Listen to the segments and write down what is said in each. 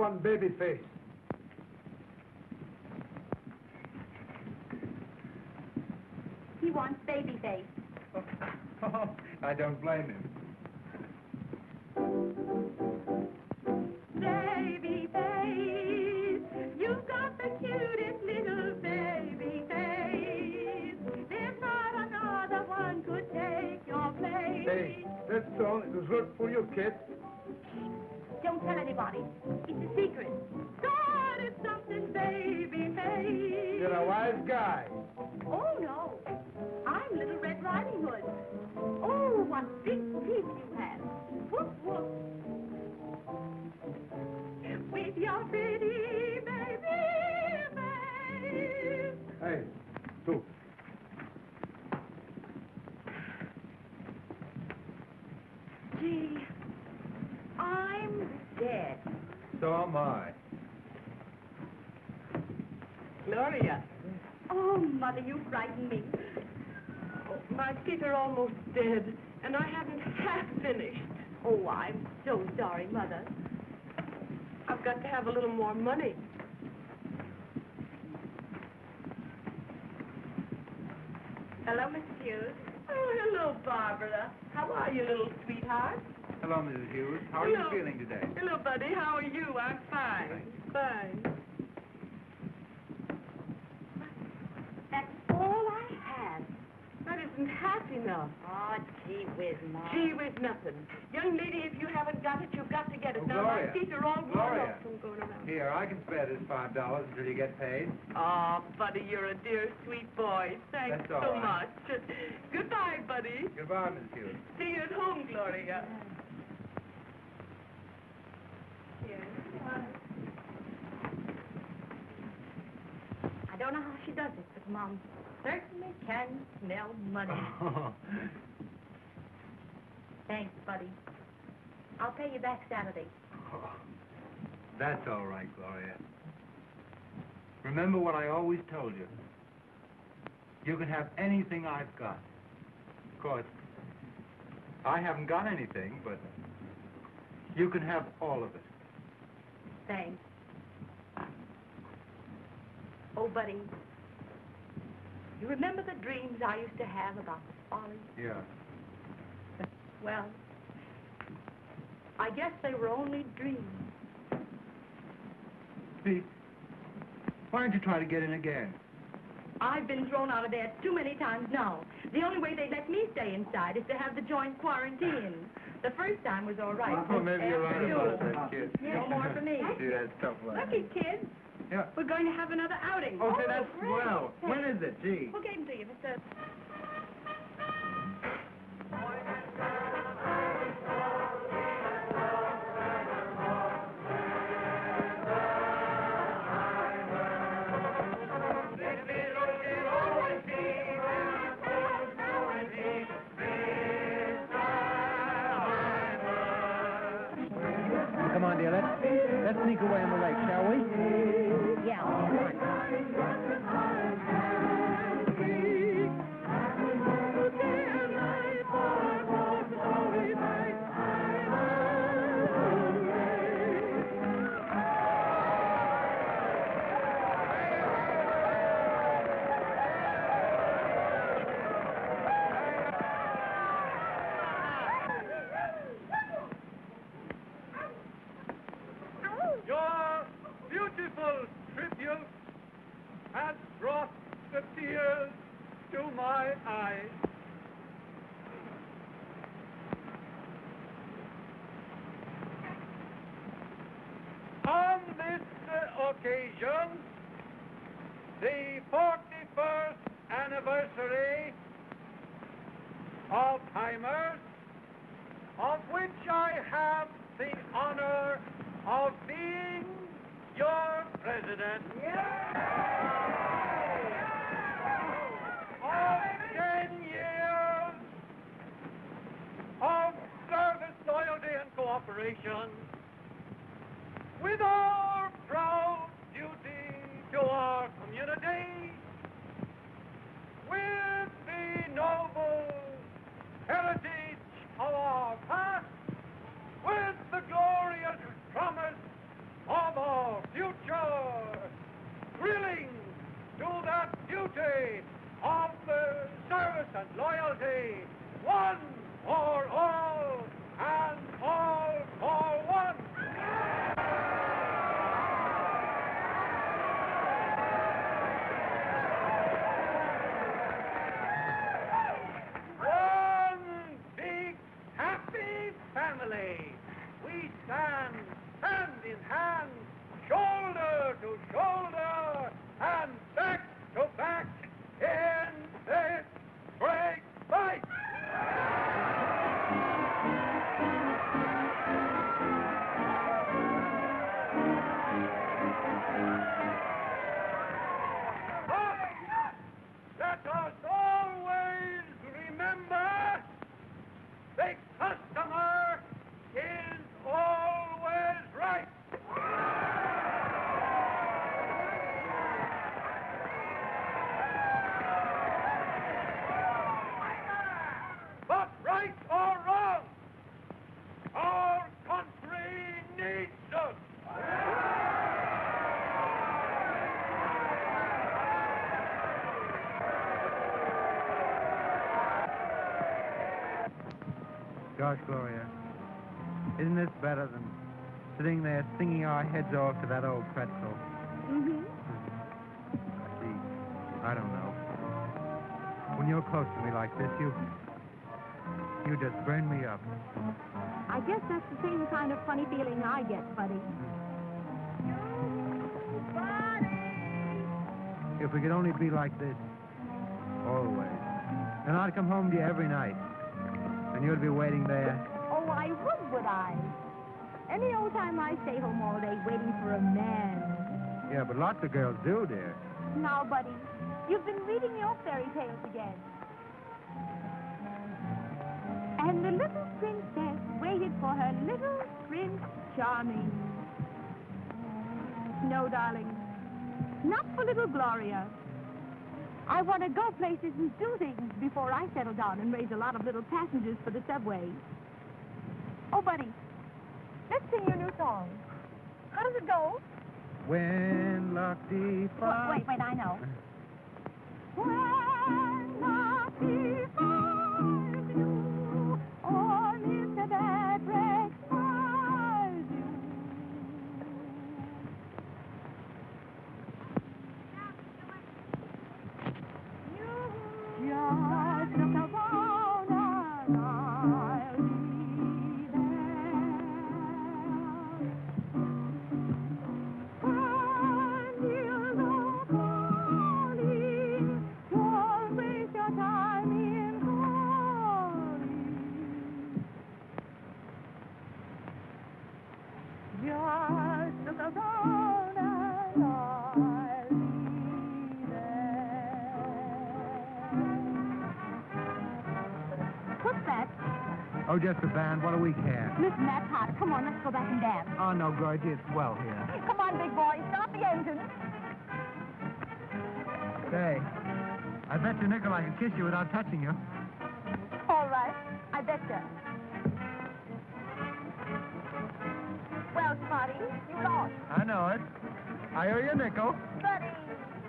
Want baby face. He wants baby face. I don't blame him. Baby face, you've got the cutest little baby face. There's not another one could take your place. Hey, that song is good for you, kid. Don't tell anybody. It's a secret. So am I. Gloria, Oh, Mother, you frighten me. Oh, my feet are almost dead, and I haven't half finished. Oh, I'm so sorry, Mother. I've got to have a little more money. Hello, Mrs. Hughes. Oh, hello, Barbara. How are you, little sweetheart? Hello, Mrs. Hughes. How are Hello. you feeling today? Hello, buddy. How are you? I'm fine. Fine. That's all I have. That isn't half enough. Oh, gee whiz, Mom. Gee whiz, nothing. Young lady, if you haven't got it, you've got to get it. Oh, now, Gloria. my feet are all worn off from going around. Here, I can spare this five dollars until you get paid. Oh, buddy, you're a dear, sweet boy. Thanks That's all so right. much. Goodbye, buddy. Goodbye, Mrs. Hughes. See you at home, Gloria. I don't know how she does it, but Mom certainly can smell money. Thanks, buddy. I'll pay you back Saturday. That's all right, Gloria. Remember what I always told you. You can have anything I've got. Of course, I haven't got anything, but you can have all of it. Thanks. Oh, buddy. You remember the dreams I used to have about the folly? Yeah. Well, I guess they were only dreams. Pete, why don't you try to get in again? I've been thrown out of there too many times now. The only way they let me stay inside is to have the joint quarantine. The first time was all right. Well, maybe you're right about that, kid. No more for me. See, that's tough luck. Lucky kids. Yeah. We're going to have another outing. Oh, say, that's great. swell. When is it? Gee. Who gave them to you, Mr. sneak away on the lake, shall we? To my eyes. On this uh, occasion, the 41st anniversary of Timers, of which I have the honor of being your president. Of 10 years of service, loyalty, and cooperation with our proud duty to our community, with the noble heritage of our past, with the glorious promise of our future, thrilling to that duty of uh, service and loyalty, one for all Gosh, Gloria, isn't this better than sitting there singing our heads off to that old pretzel? Mm-hmm. Gee, I don't know. When you're close to me like this, you you just burn me up. I guess that's the same kind of funny feeling I get, buddy. If we could only be like this, always. And I'd come home to you every night. And you'd be waiting there. Oh, I would, would I? Any old time I stay home all day waiting for a man. Yeah, but lots of girls do, dear. Now, buddy, you've been reading your fairy tales again. And the little princess waited for her little Prince Charming. No, darling, not for little Gloria. I want to go places and do things before I settle down and raise a lot of little passengers for the subway. Oh, buddy, let's sing your new song. How does it go? When luck Wait, wait, wait, I know. When What do we care? Listen, that's hot. Come on, let's go back and dance. Oh, no, Georgie, it's well here. Come on, big boy, stop the engine. Say, I bet you nickel I can kiss you without touching you. All right, I bet you. Well, Spotty, you lost. I know it. I owe you a nickel. Buddy,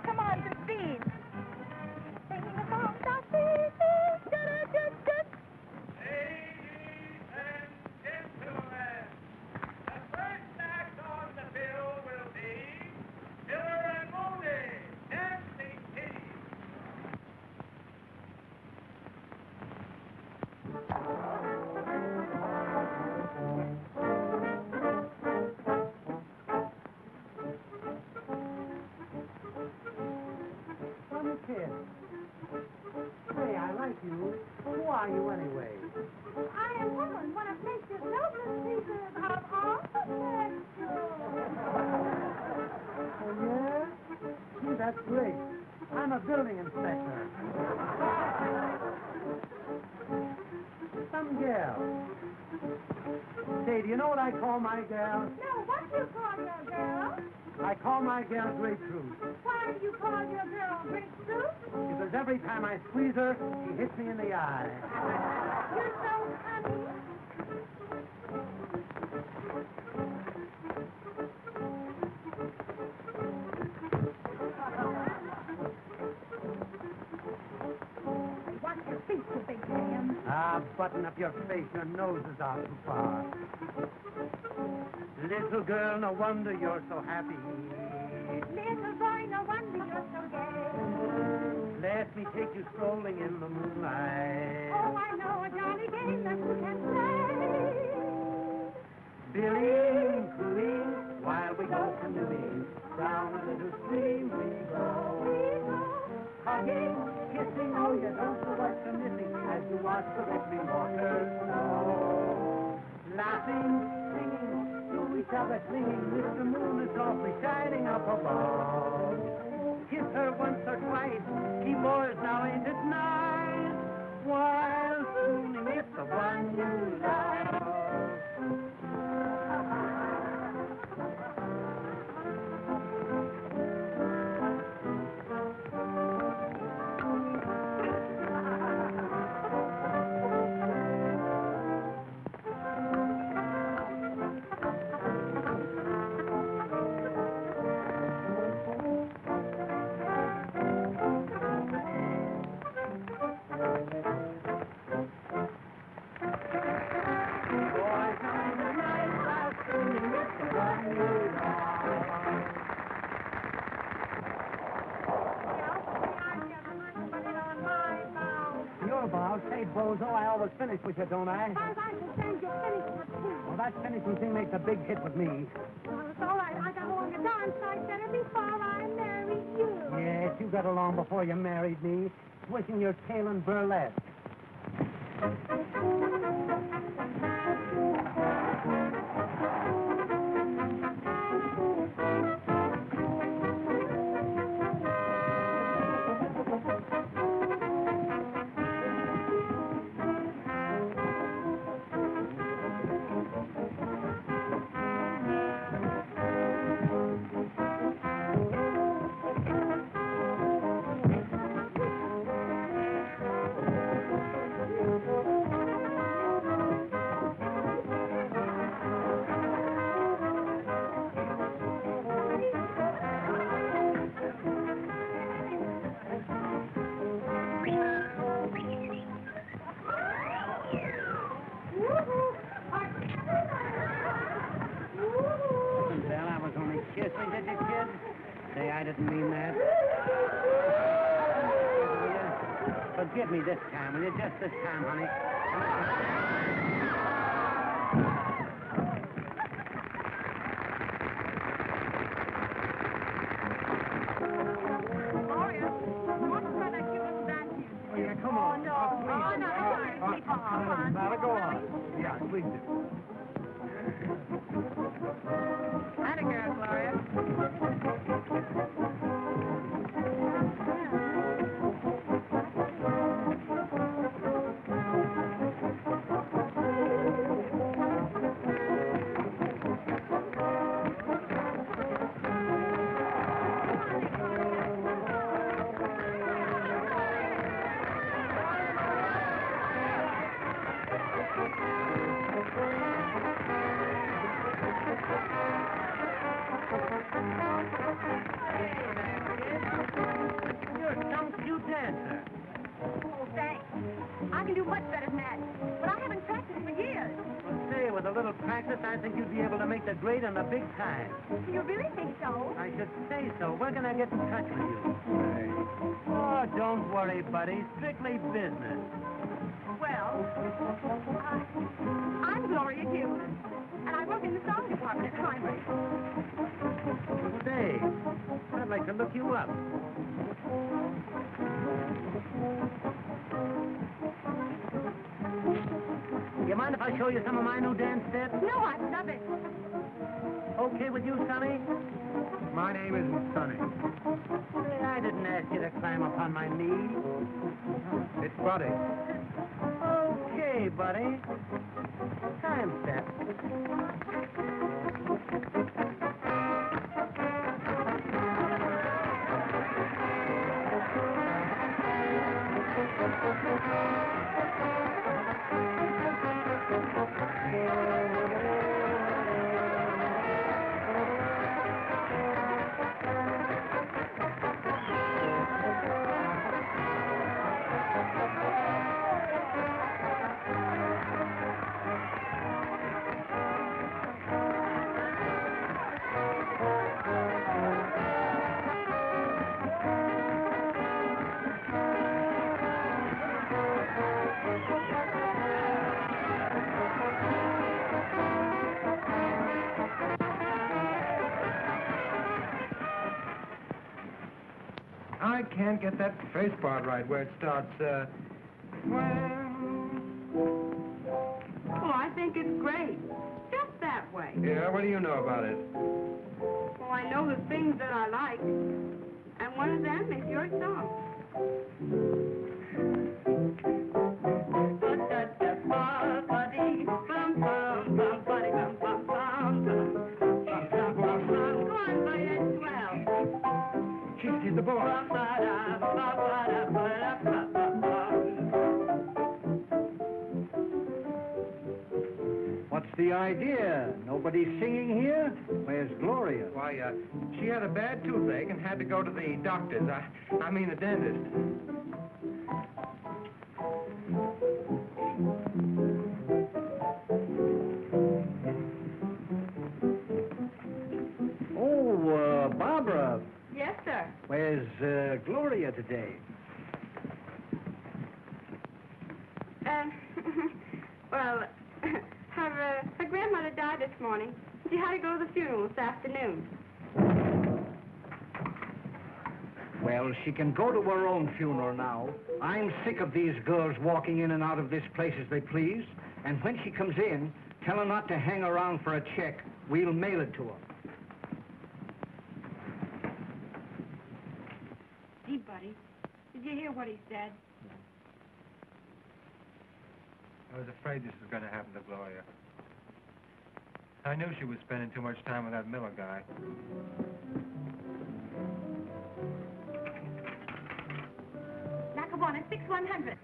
come on to speed. I call my girl? No, what do you call your girl? I call my girl grapefruit. Why do you call your girl grapefruit? Because every time I squeeze her, she hits me in the eye. Ah, button up your face. Your nose is out too far. Little girl, no wonder you're so happy. Little boy, no wonder you're so gay. Let me take you strolling in the moonlight. Oh, I know a jolly game that you can play. Billing, cooing, while we go canoeing. Down a little stream we go. Hugging, kissing, oh, you don't know what you're missing you watch the rippling waters. Laughing, singing, to each other clinging, Mr. Moon is softly shining up above. Kiss her once or twice, keep boys now, ain't it nice? While swooning with the one you love. Say, Bozo, I always finish with you, don't I? As far as I understand, you're finished with two. Well, that finishing thing makes a big hit with me. Well, it's all right. I got along a darn sight better before I married you. Yes, you got along before you married me, swishing your tail in burlesque. Able to make the grade on the big time. You really think so? I should say so. We're going to get in touch with you. Oh, don't worry, buddy. Strictly business. Well, uh, I'm Gloria Hughes, and I work in the song department at primary. Say, I'd like to look you up. I'll show you some of my new dance steps. No, I love it. Okay with you, Sonny? My name isn't Sonny. I didn't ask you to climb up on my knee. It's Buddy. Okay, buddy. Time step. I can't get that first part right where it starts, uh, well, Oh, I think it's great. Just that way. yeah, what do you know about it? Well, I know the things that I like. And one of them is your song. The idea? Nobody singing here? Where's Gloria? Why, uh, she had a bad toothache and had to go to the doctor's. I, I mean the dentist. Oh, uh, Barbara. Yes, sir. Where's uh, Gloria today? Um, well, her, uh, her grandmother died this morning. She had to go to the funeral this afternoon. Well, she can go to her own funeral now. I'm sick of these girls walking in and out of this place as they please. And when she comes in, tell her not to hang around for a check. We'll mail it to her. Gee, buddy, did you hear what he said? I was afraid this was going to happen to Gloria. I knew she was spending too much time with that Miller guy. Lackawanna, 6100.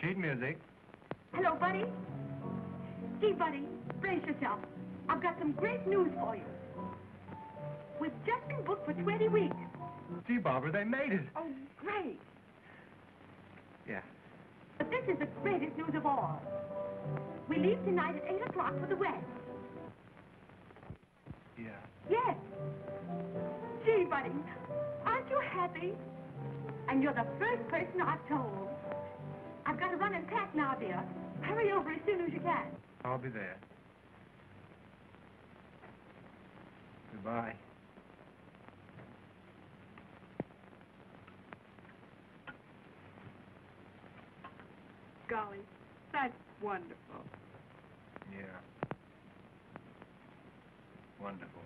Sheet music. Hello, buddy. Gee, buddy, brace yourself. I've got some great news for you. We've just been booked for 20 weeks. Gee, Barbara, they made it. Oh, great. Yeah. But this is the greatest news of all. We leave tonight at 8 o'clock for the West. Yeah. Yes. Gee, buddy, aren't you happy? And you're the first person I've told. I've got to run and pack now, dear. Hurry over as soon as you can. I'll be there. Goodbye. Golly, that's wonderful. Yeah. Wonderful.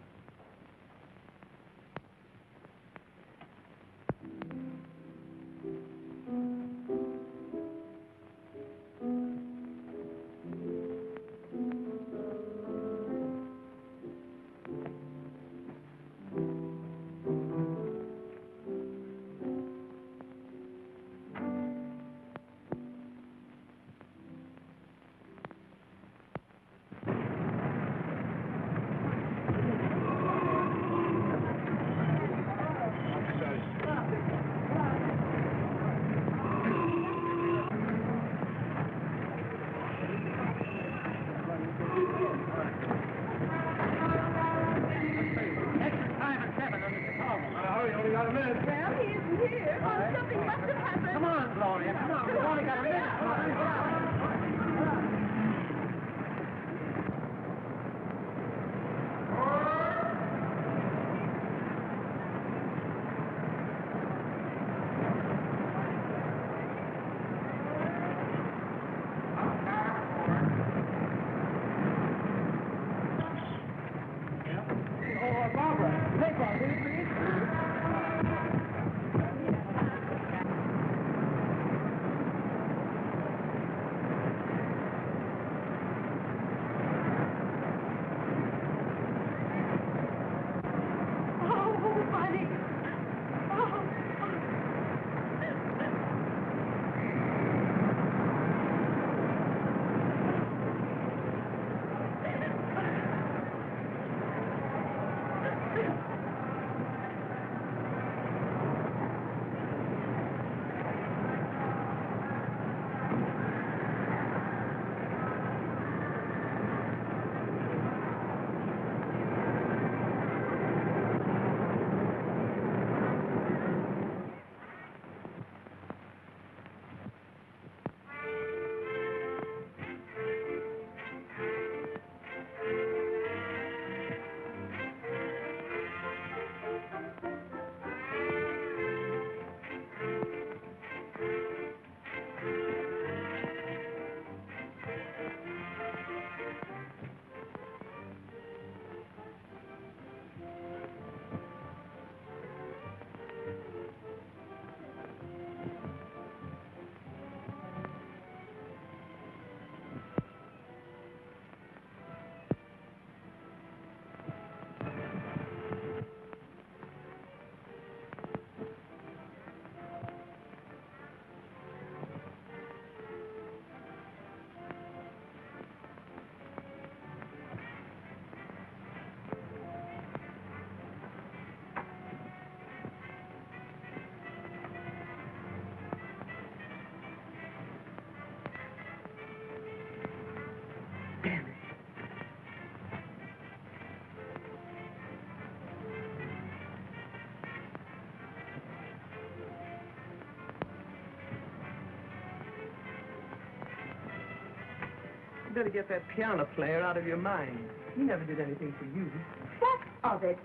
Better get that piano player out of your mind. He never did anything for you. What of it?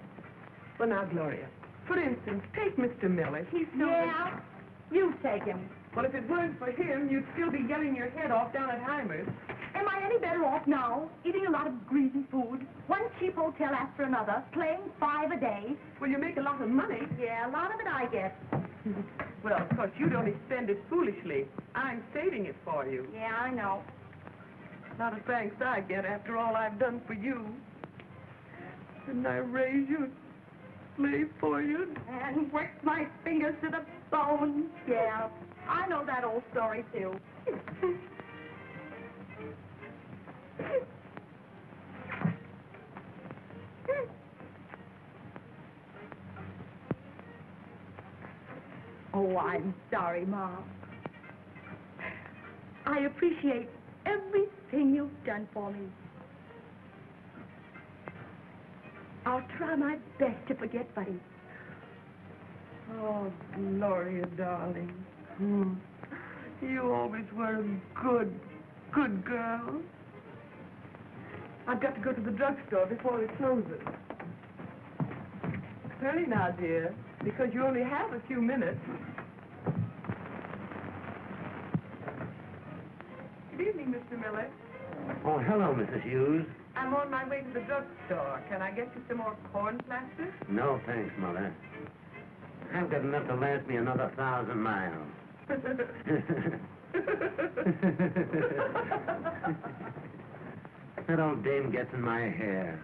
Well, now, Gloria, for instance, take Mr. Miller. He's so... Yeah? You take him. Well, if it weren't for him, you'd still be yelling your head off down at Heimer's. Am I any better off now, eating a lot of greasy food, one cheap hotel after another, playing five a day? Well, you make a lot of money. Yeah, a lot of it I get. Well, of course, you'd only spend it foolishly. I'm saving it for you. Yeah, I know. Not the thanks I get after all I've done for you. Didn't I raise you slave for you? And worked my fingers to the bone. Yeah, I know that old story, too. Oh, I'm sorry, Mom. I appreciate everything you've done for me. I'll try my best to forget Buddy. Oh, Gloria, darling. Hmm. You always were a good, good girl. I've got to go to the drugstore before it closes. Hurry now, dear, because you only have a few minutes. Good evening, Mr. Miller. Oh, hello, Mrs. Hughes. I'm on my way to the drugstore. Can I get you some more corn plasters? No, thanks, Mother. I've got enough to last me another thousand miles. that old dame gets in my hair.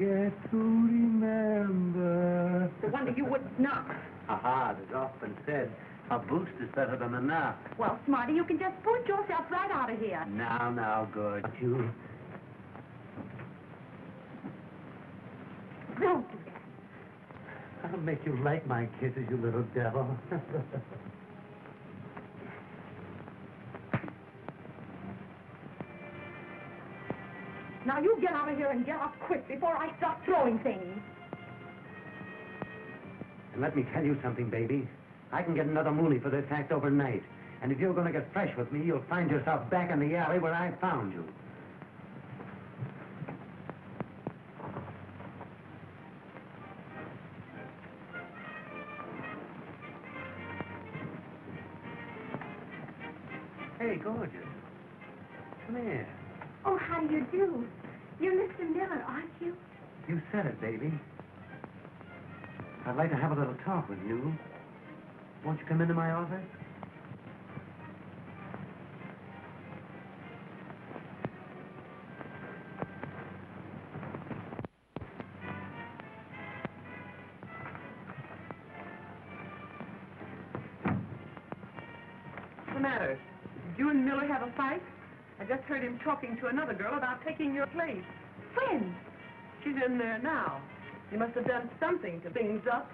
Forget to remember. No wonder you wouldn't knock. Aha, there's often said, a boost is better than a knock. Well, Smarty, you can just push yourself right out of here. Now, now, good. You. Don't do that. I'll make you like my kisses, you little devil. of here and get off quick before I start throwing things. And let me tell you something, baby. I can get another Mooney for this act overnight. And if you're going to get fresh with me, you'll find yourself back in the alley where I found you. Talk with you. Won't you come into my office? What's the matter? Did you and Miller have a fight? I just heard him talking to another girl about taking your place. When? She's in there now. You must have done something to things up.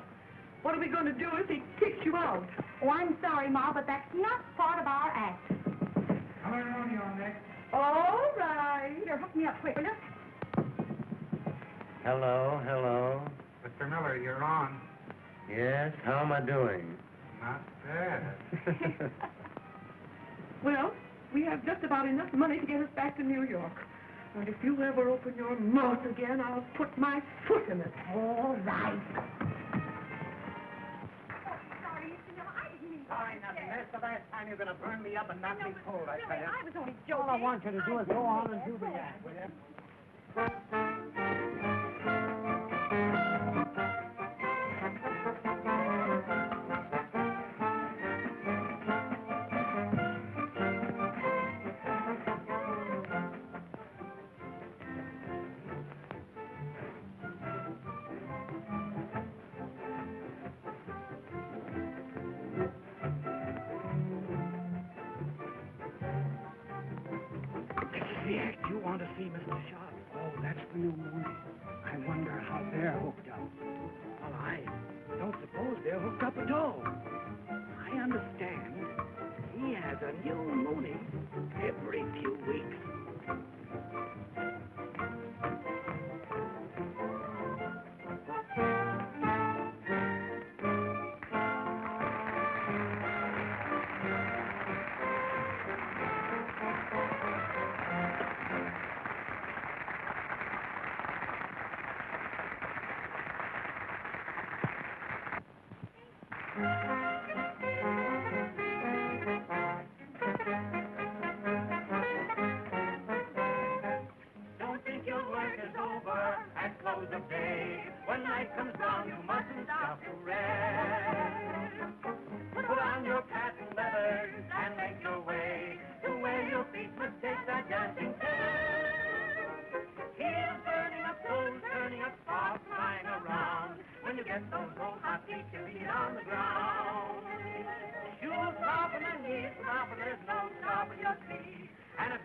What are we going to do if he kicks you out? Oh, I'm sorry, Ma, but that's not part of our act. Come on, you're next. All right. Here, hook me up quick, will you? Hello, hello. Mr. Miller, you're on. Yes, how am I doing? Not bad. Well, we have just about enough money to get us back to New York. And if you ever open your mouth again, I'll put my foot in it. All right. Sorry, nothing. That's the last time you're going to burn me up and knock me cold, I tell you. I was only joking. All I want you to do is go on and do the act, will you? Act you want to see, Mr. Sharp. Oh, that's the new Mooney. I wonder how they're hooked up. Well, I don't suppose they're hooked up at all.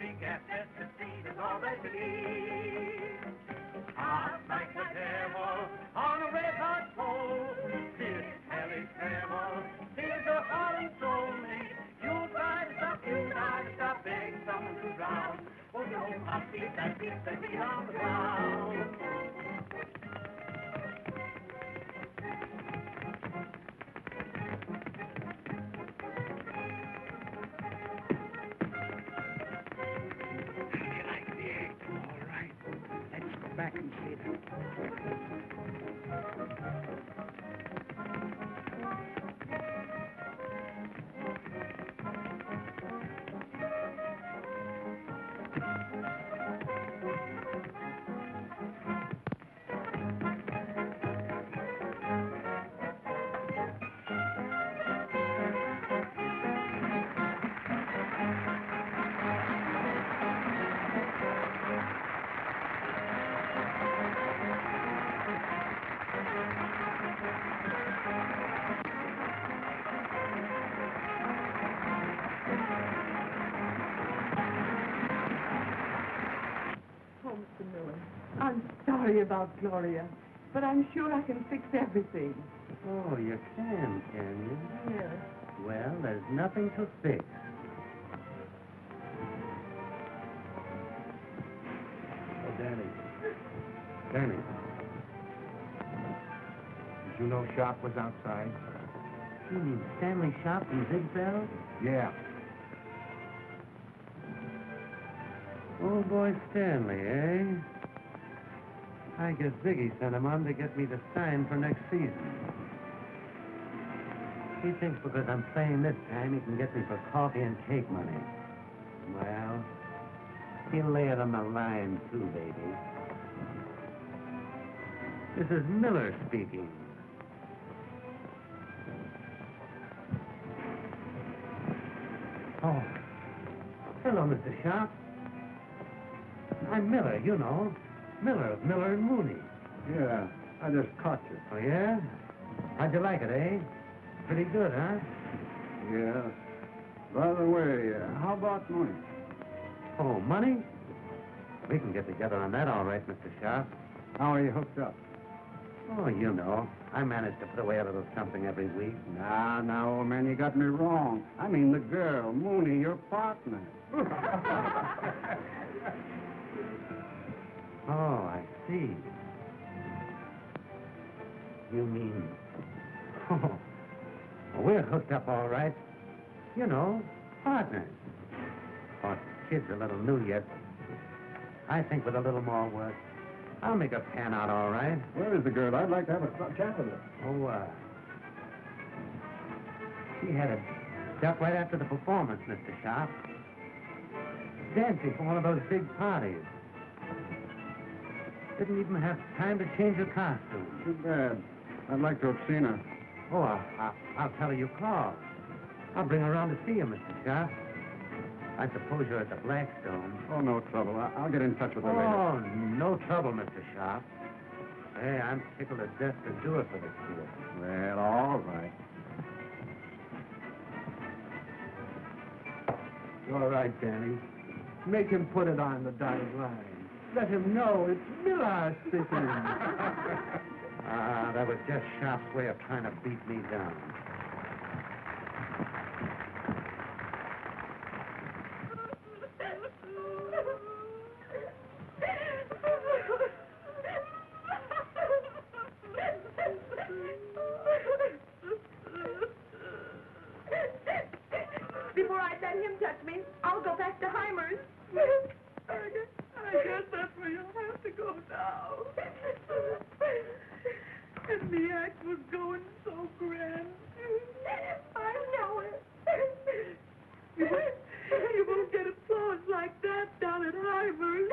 A to see is all you need. Hot like the devil on a red hot pole. This hellish devil your heart and soul, mate. You try to stop, you try to stop, begging someone to drown. Oh, old hot feet that keeps the feet on the ground. Sorry about Gloria, but I'm sure I can fix everything. Oh, you can, can you? Yes. Well, there's nothing to fix. Oh, Danny. Danny. Did you know Sharp was outside? You mean Stanley Sharp from Big Bell? Yeah. Old boy Stanley, eh? I guess Ziggy sent him on to get me to sign for next season. He thinks because I'm playing this time, he can get me for coffee and cake money. Well, he'll lay it on the line, too, baby. This is Miller speaking. Oh. Hello, Mr. Sharp. I'm Miller, you know. Miller of Miller and Mooney. Yeah, I just caught you. Oh, yeah? How'd you like it, eh? Pretty good, huh? Yeah. By the way, uh, how about money? Oh, money? We can get together on that all right, Mr. Sharp. How are you hooked up? Oh, you know. I manage to put away a little something every week. Nah, now, old man, you got me wrong. I mean the girl, Mooney, your partner. Oh, I see. You mean... Oh, well, we're hooked up all right. You know, partners. Our kid's a little new yet. I think with a little more work, I'll make a pan out all right. Where is the girl? I'd like to have a chat with her. Oh, uh... She had a duck right after the performance, Mr. Sharp. Dancing for one of those big parties. Didn't even have time to change her costume. Too bad. I'd like to have seen her. Oh, I'll, I'll, tell her you called. I'll bring her around to see you, Mr. Sharp. I suppose you're at the Blackstone. Oh, no trouble. I- I'll get in touch with her later. Oh, no trouble, Mr. Sharp. Hey, I'm tickled to death to do it for this kid. Well, all right. All right, Danny. Make him put it on the dotted line. Let him know it's Miller speaking. Ah, that was just Sharp's way of trying to beat me down. Before I let him touch me, I'll go back to Heimer's. I guess, I guess that's where you'll have to go now. And the act was going so grand. I know it. You won't, you won't get applause like that down at Heimer's.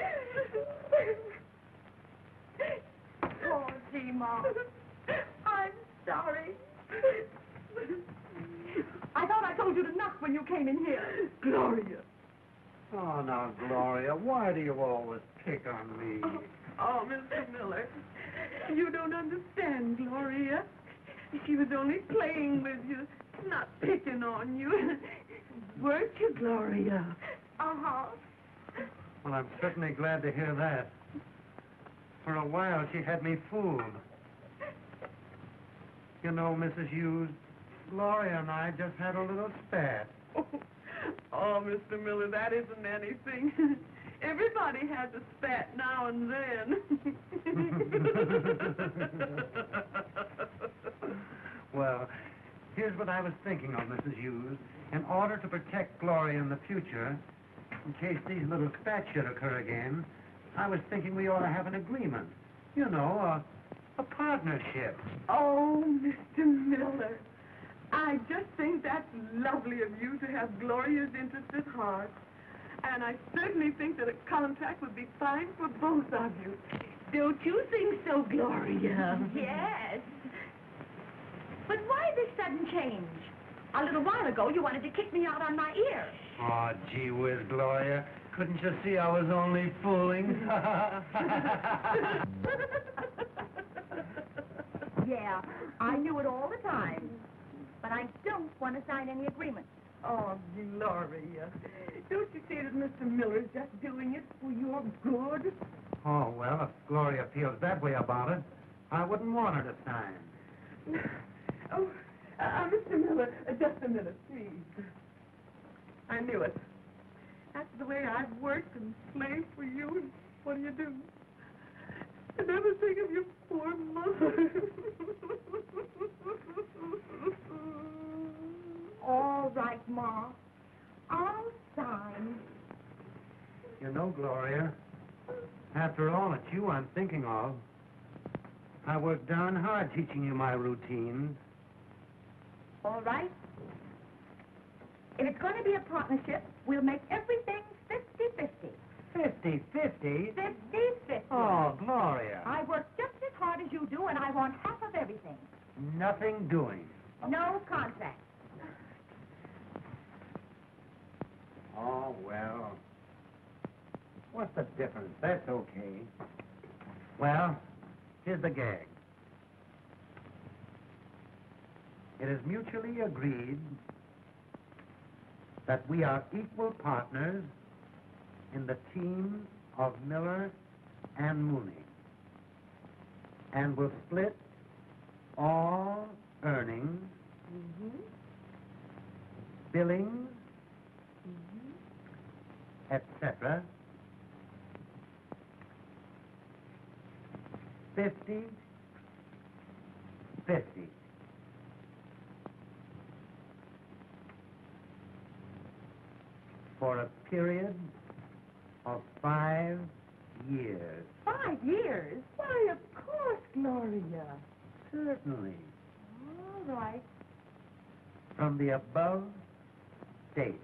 Oh, gee, Mom. I'm sorry. I thought I told you to knock when you came in here. Gloria. Oh, now, Gloria, why do you always pick on me? Oh, oh, Mr. Miller, you don't understand, Gloria. She was only playing with you, not picking on you. Weren't you, Gloria? Uh-huh. Well, I'm certainly glad to hear that. For a while, she had me fooled. You know, Mrs. Hughes, Gloria and I just had a little spat. Oh, Mr. Miller, that isn't anything. Everybody has a spat now and then. well, here's what I was thinking of, Mrs. Hughes. In order to protect Gloria in the future, in case these little spats should occur again, I was thinking we ought to have an agreement. You know, a, a partnership. Oh, Mr. Miller, I just think that's lovely of you to have Gloria's interest at heart. And I certainly think that a contract would be fine for both of you. Don't you think so, Gloria? Yes. But why this sudden change? A little while ago, you wanted to kick me out on my ear. Oh, gee whiz, Gloria. Couldn't you see I was only fooling? yeah, I knew it all the time. But I don't want to sign any agreement. Oh, Gloria. Don't you see that Mr. Miller's just doing it for your good? oh, well, if Gloria feels that way about it, I wouldn't want her to sign. Oh, uh, Mr. Miller, uh, just a minute, please. I knew it. That's the way I've worked and slaved for you. and What do you do? And never think of your poor mother. All right, Ma. I'll sign. You know, Gloria, after all, it's you I'm thinking of. I worked darn hard teaching you my routines. All right. If it's going to be a partnership, we'll make everything 50-50. Fifty-fifty? 50-50. Oh, Gloria. I work just as hard as you do, and I want half of everything. Nothing doing. No contract. Oh, well. What's the difference? That's okay. Well, here's the gag. It is mutually agreed that we are equal partners in the team of Miller and Mooney. And will split all earnings, mm-hmm. billings, mm-hmm. etc. Fifty, fifty. For a period five years. Five years? Why, of course, Gloria. Certainly. All right. From the above date.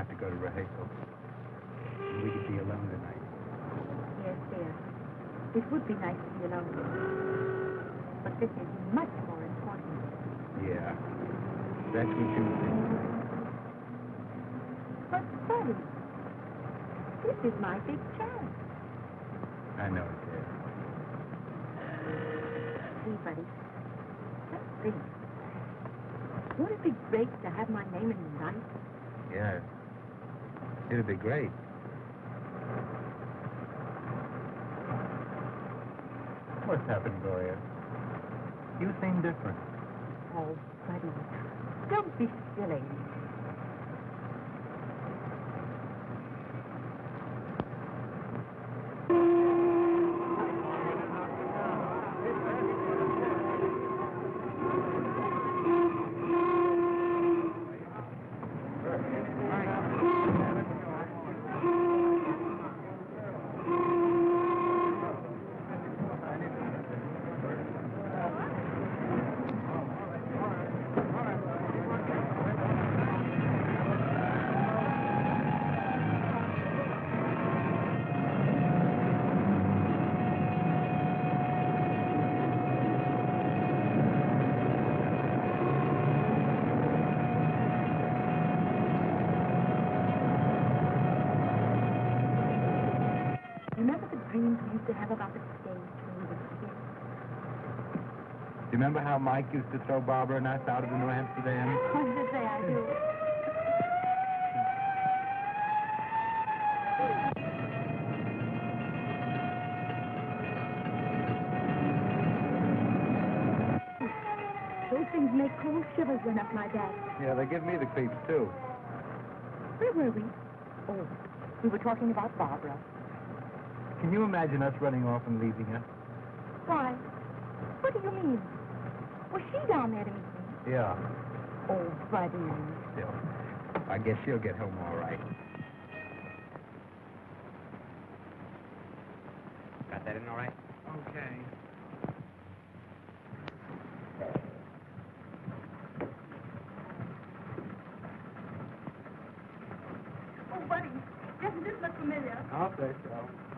Have to go to rehearsal. We could be alone tonight. Yes, dear. It would be nice to be alone. But this is much more important. Yeah. That's what you think. But, Buddy, this is my big chance. I know it is. See, Buddy, just think. Wouldn't it be great to have my name in the light? Yeah. It'd be great. What's happened, Gloria? You seem different. Oh, Buddy, don't be silly. used to have about the stage when we were kids. Do you remember how Mike used to throw Barbara and us out of the New Amsterdam? What did it say I do? Those things make cold shivers run up my back. Yeah, they give me the creeps, too. Where were we? Oh, we were talking about Barbara. Can you imagine us running off and leaving her? Why? What do you mean? Was she down there to meet me? Yeah, Oh, Buddy. still. I guess she'll get home all right. Got that in all right? Okay. Oh, Buddy, doesn't this look familiar? I'll say so.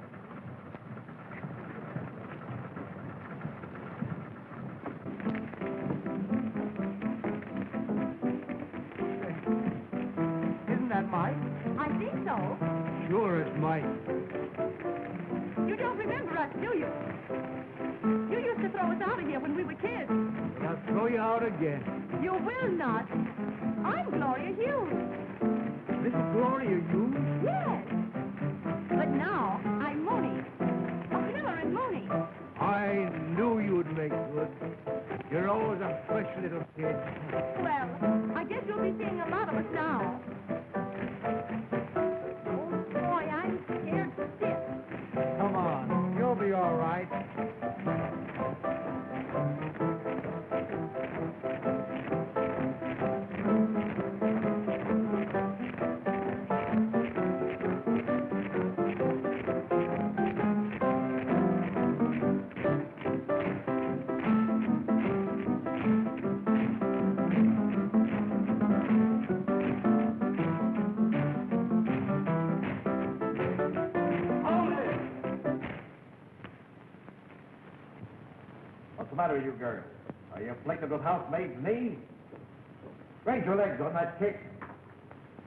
Raise your legs on that kick.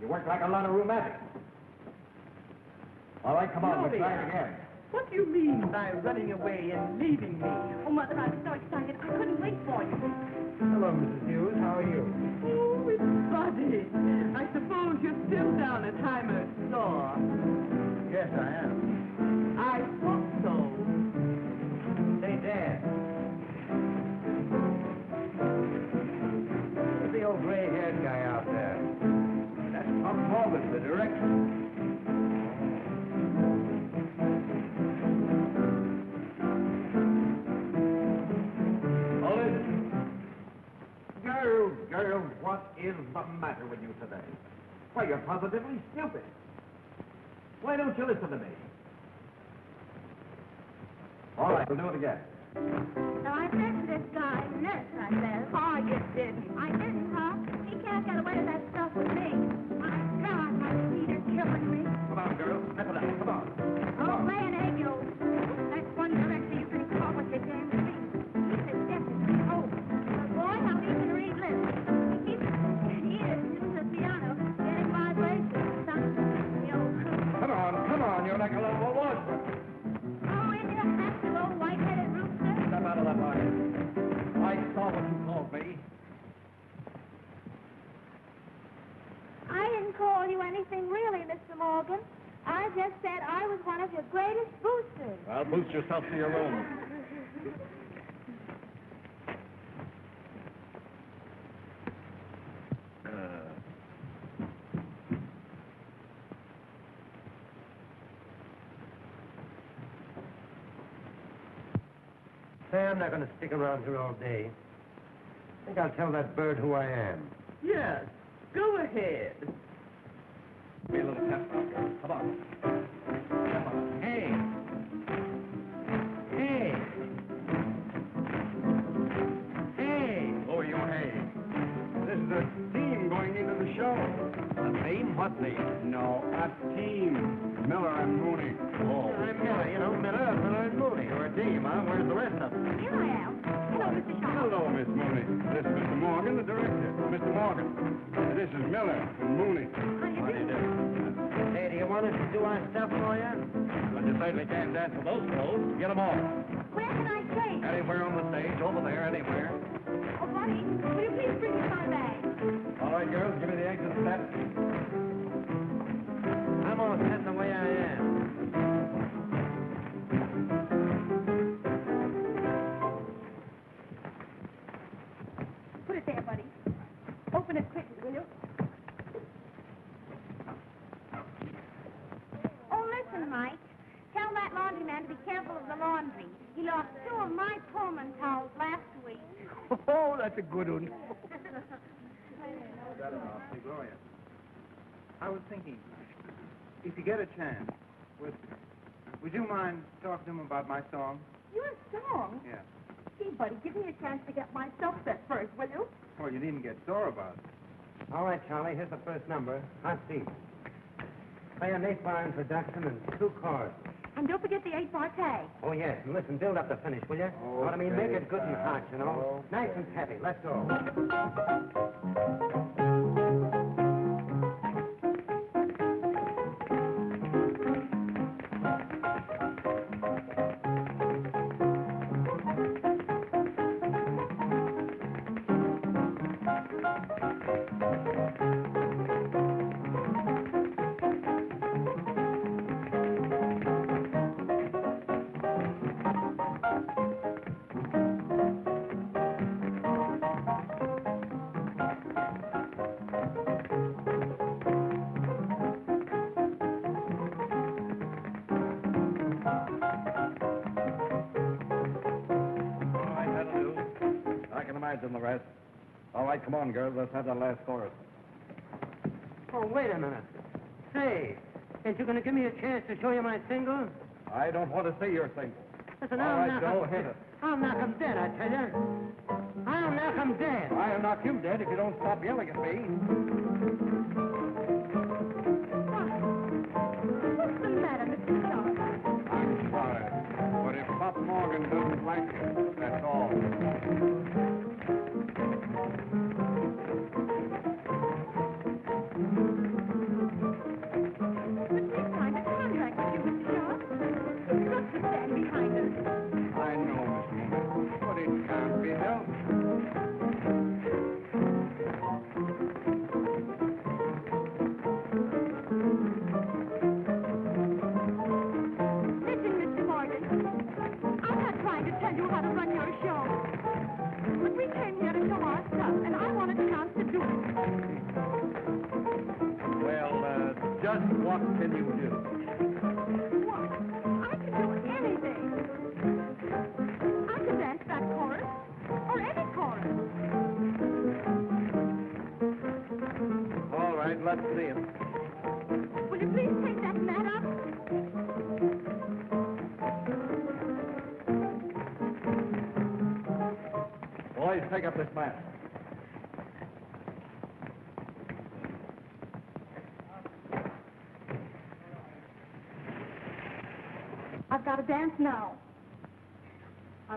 You work like a lot of rheumatics. All right, come on, we'll try it again. What do you mean by running away and leaving me? Oh, Mother, I'm so excited. I couldn't wait for you. Hello, Mrs. Hughes. How are you? Oh, it's Buddy. I suppose you're still down at Heimer's store. Yes, I am. I thought so. Say, Dan. Old gray-haired guy out there? That's Pop Morgan, the director. Girl, girl, what is the matter with you today? Why, you're positively stupid. Why don't you listen to me? All right, we'll do it again. Now, I met this guy, Nurse, I said. Oh, you didn't. I didn't, huh? He can't get away with that stuff with me. Didn't call you anything really, Mr. Morgan. I just said I was one of your greatest boosters. Well, boost yourself to your room. Uh, Say, I'm not going to stick around here all day. I think I'll tell that bird who I am. Yes, go ahead. Be a little pep now, girl. Come on. Come on. Hey! Hey! Hey! Lower your hay. This is a team going into the show. A name? What name? No, a team. Miller and Mooney. Oh. I'm Miller, you know, Miller, Miller and Mooney. You're a team, huh? Where's the rest of them? Here I am. Hello, Mr. Sharp. Hello, Miss Mooney. This is Mr. Morgan, the director. Mr. Morgan. This is Miller want us to stuff for you? But you certainly can't dance with those clothes. Get them off. Where can I stay? Anywhere on the stage, over there, anywhere. Oh, that's a good one. Hey, Gloria. I was thinking, if you get a chance, would, would you mind talking to him about my song? Your song? Yeah. Gee, buddy, give me a chance to get myself set first, will you? Well, you needn't get sore about it. All right, Charlie, here's the first number. Hot seat. Play an eight-bar introduction and two chords. And don't forget the eight-bar tag. Eh? Oh, yes. And listen, build up the finish, will you? Know what I mean? Make it good and hot, you know? Nice and heavy. Let's go. Come on, girls. Let's have that last chorus. Oh, wait a minute. Say, ain't you going to give me a chance to show you my single? I don't want to see your single. Listen, All I'll right, knock Joe, him- hit it. I'll knock him dead, I tell you. I'll knock him dead. I'll knock you dead if you don't stop yelling at me. What's the matter, Mr. I'm sorry. But if Pop Morgan doesn't like you, that's all.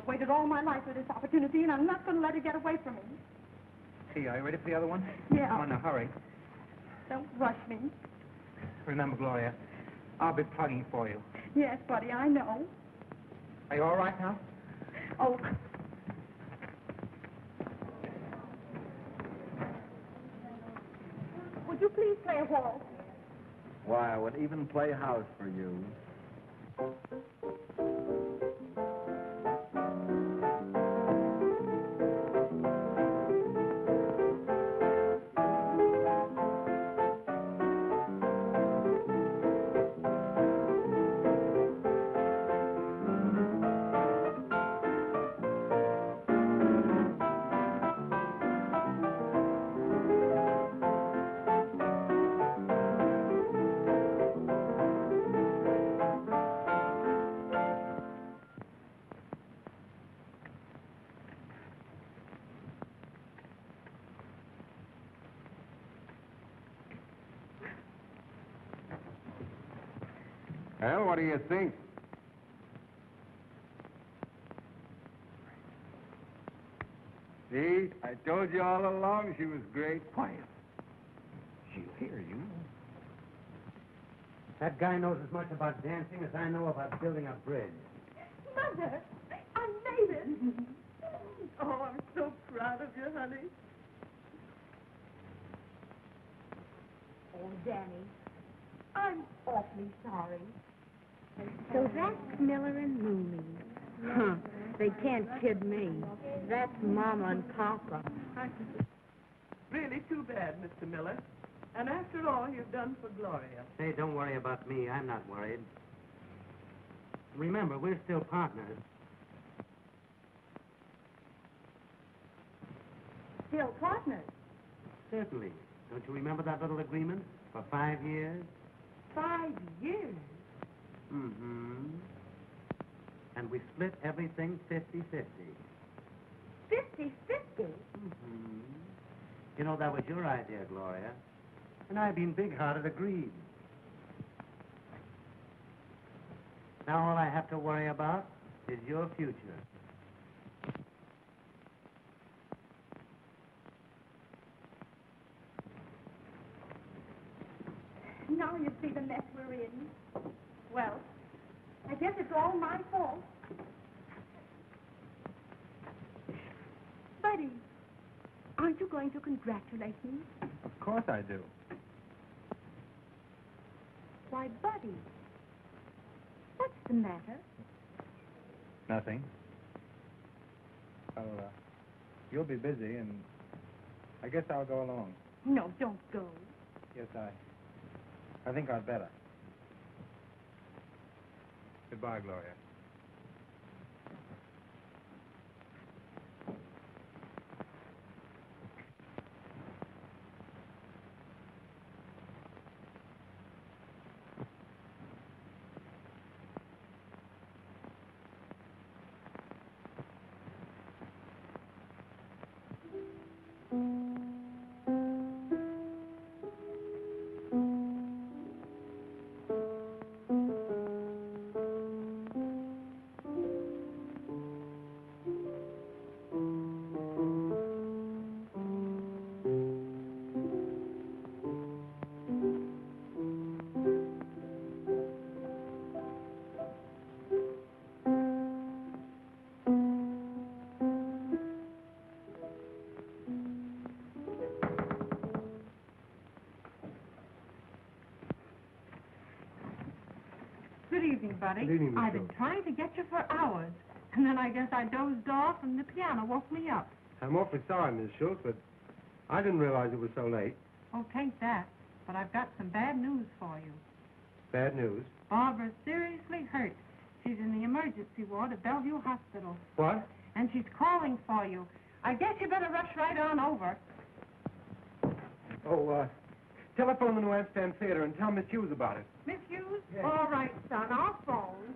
Waited all my life for this opportunity, and I'm not going to let it get away from me. See, are you ready for the other one? Yeah. Oh, Come on, now, hurry. Don't rush me. Remember, Gloria, I'll be plugging for you. Yes, buddy, I know. Are you all right now? Oh. Would you please play a waltz? Why, I would even play house for you. What do you think? See, I told you all along she was great. Quiet. She'll hear you. That guy knows as much about dancing as I know about building a bridge. Mother, I made it. Oh, I'm so proud of you, honey. Oh, Danny, I'm awfully sorry. So that's Miller and Mooney. Huh. They can't kid me. That's Mama and Papa. Really too bad, Mr. Miller. And after all you've done for Gloria. Hey, don't worry about me. I'm not worried. Remember, we're still partners. Still partners. Certainly. Don't you remember that little agreement? For five years? Five years. Mm-hmm. And we split everything 50-50. Fifty-fifty. Mm-hmm. You know, that was your idea, Gloria. And I, being big-hearted, agreed. Now all I have to worry about is your future. Now you see the mess we're in. Well, I guess it's all my fault. Buddy, aren't you going to congratulate me? Of course I do. Why, Buddy, what's the matter? Nothing. Well, uh, you'll be busy, and I guess I'll go along. No, don't go. Yes, I. I think I'd better. Goodbye, Gloria. Evening, Buddy. Good evening, Miss I've been trying to get you for hours. And then I guess I dozed off and the piano woke me up. I'm awfully sorry, Miss Schultz, but I didn't realize it was so late. Oh, tain't that. But I've got some bad news for you. Bad news. Barbara's seriously hurt. She's in the emergency ward at Bellevue Hospital. What? And she's calling for you. I guess you better rush right on over. Oh, uh, telephone the New Amsterdam Theater and tell Miss Hughes about it. Miss Hughes? All right, son. I'll phone.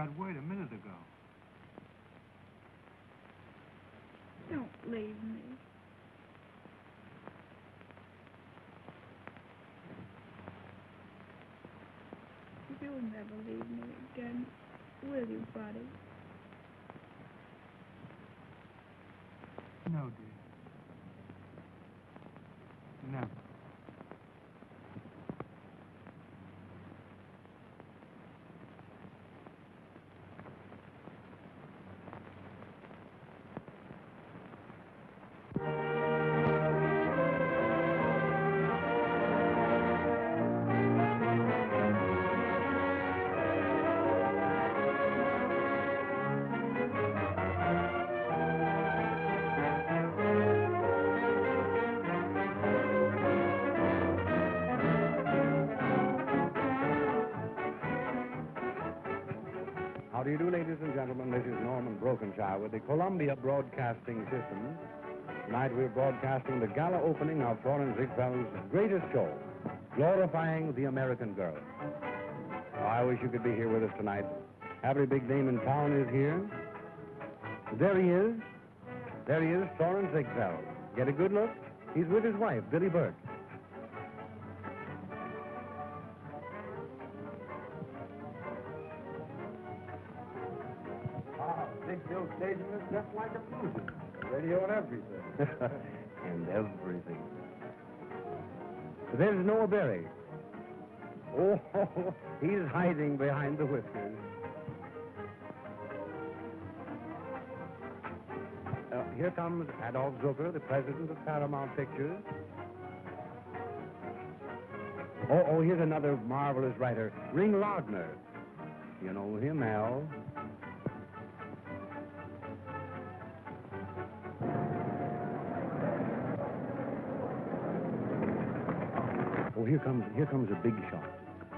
Got word a minute ago. Don't leave me. You'll never leave me again, will you, buddy? No, dear. Norman Brokenshire with the Columbia Broadcasting System. Tonight we're broadcasting the gala opening of Florenz Ziegfeld's greatest show, Glorifying the American Girl. Oh, I wish you could be here with us tonight. Every big name in town is here. There he is. There he is, Florenz Ziegfeld. Get a good look. He's with his wife, Billie Burke. Staging is just like a movie. Radio and everything. and everything. There's Noah Beery. Oh, he's hiding behind the whiskers. Uh, here comes Adolph Zukor, the president of Paramount Pictures. Oh, oh, here's another marvelous writer, Ring Lardner. You know him, Al. Oh, here comes here comes a big shot.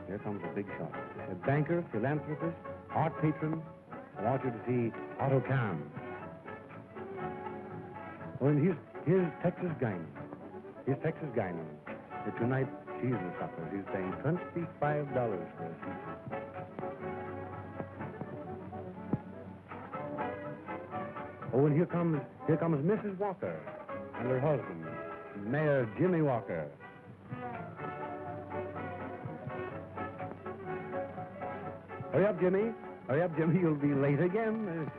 Here comes a big shot. A banker, philanthropist, art patron. I want you to see Otto Kahn. Oh, and here's here's Texas Guinan. Here's Texas Guinan. Tonight she's the supper. She's paying twenty-five dollars for a. Oh, and here comes here comes Mrs. Walker and her husband, Mayor Jimmy Walker. Hurry up, Jimmy. Hurry up, Jimmy. You'll be late again. Uh,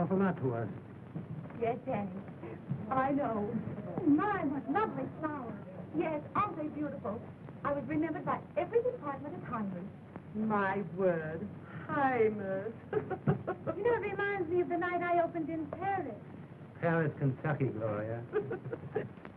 awful lot to us. Yes, Daddy. I know. Oh, my, what lovely flowers. Yes, aren't they beautiful? I was remembered by every department at Heinrich. My word. Highness. You know, it reminds me of the night I opened in Paris. Paris, Kentucky, Gloria.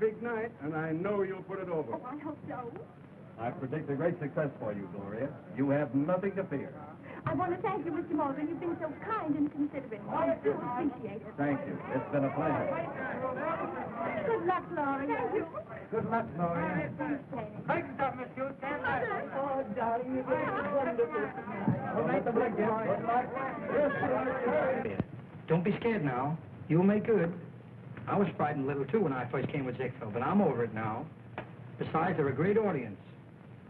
big night, and I know you'll put it over. Oh, I hope so. I predict a great success for you, Gloria. You have nothing to fear. I want to thank you, Mr. Morgan. You've been so kind and considerate. I do appreciate it. Thank you. It's been a pleasure. Good luck, Laurie. Thank you. Good luck, Gloria. Make it up, Miss Hughes. Stand back. Oh, darling, you look wonderful tonight. Good night, Good luck. Yes, Don't be scared now. You'll make good. I was frightened a little, too, when I first came with Ziegfeld, but I'm over it now. Besides, they're a great audience.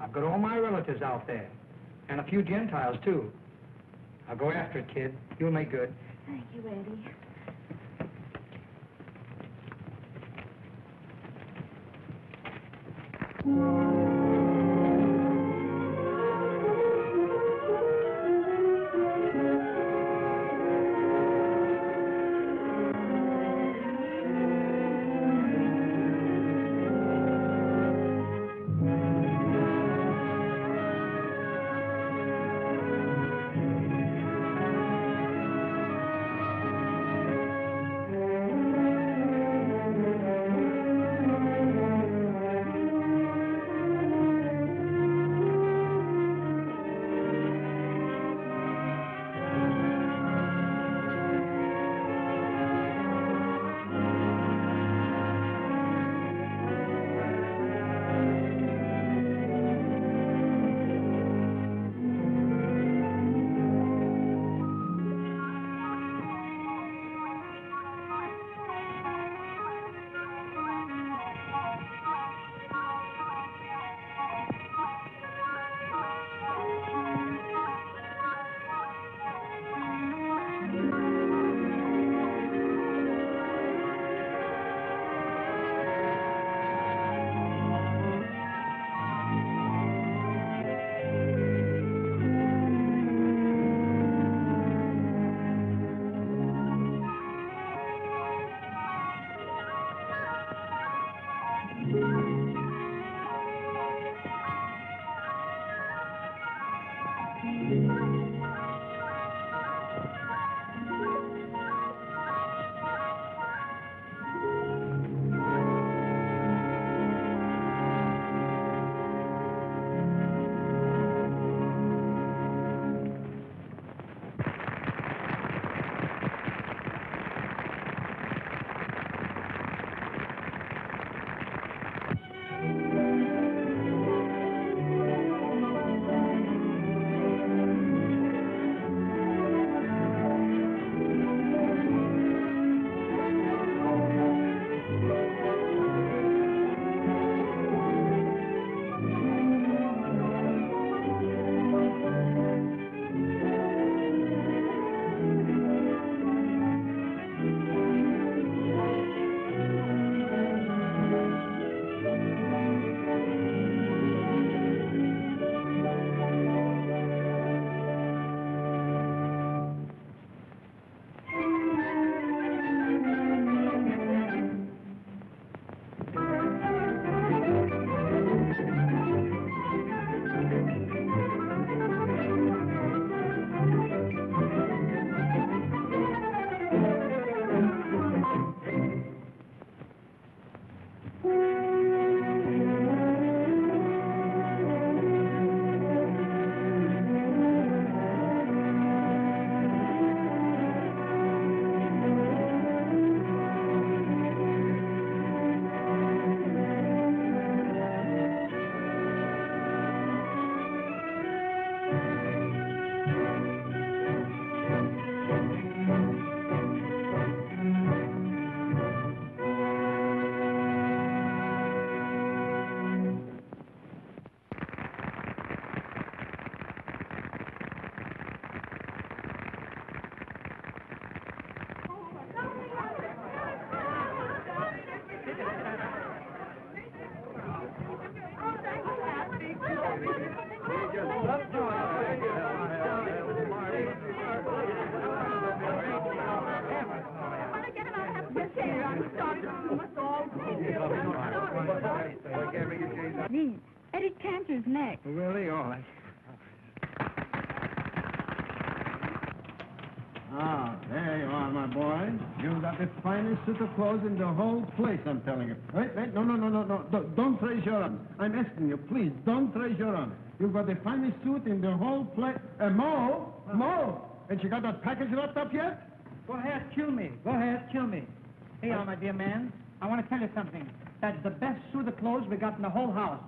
I've got all my relatives out there, and a few Gentiles, too. I'll go after it, kid. You'll make good. Thank you, Eddie. Thank Ah, there you are, my boy. You've got the finest suit of clothes in the whole place, I'm telling you. Wait, wait, no, no, no, no, no. Don't, raise your arm. I'm asking you, please, don't raise your arm. You've got the finest suit in the whole place. Uh, Mo, Mo, and you got that package wrapped up yet? Go ahead, kill me. Go ahead, kill me. Hey, uh, my dear man, I want to tell you something. That's the best suit of clothes we got in the whole house.